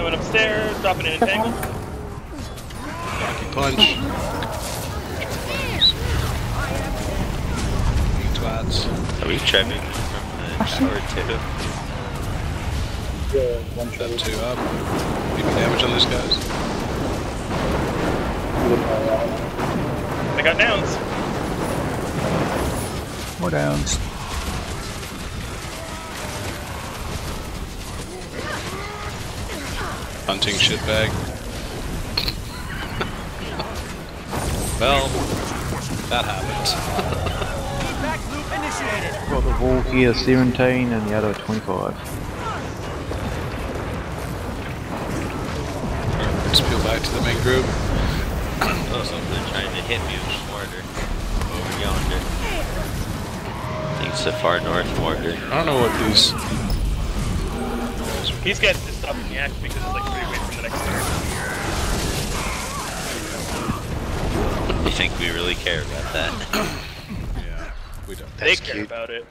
Coming upstairs, dropping an entangle. Rocky punch. You twats. Are we trebbing from the tower too? That two up. Maybe damage on these guys. I got downs. More downs. Hunting shitbag. well, that happened. Got the wall here 17 and the other 25. Let's peel back to the main group. Oh, something trying to hit me with mortar. Over yonder. I think it's the far north mortar. I don't know what these. He's getting this stuff in the act because it's like three away from the next turn. You think we really care about that? Yeah, we don't. They care about it.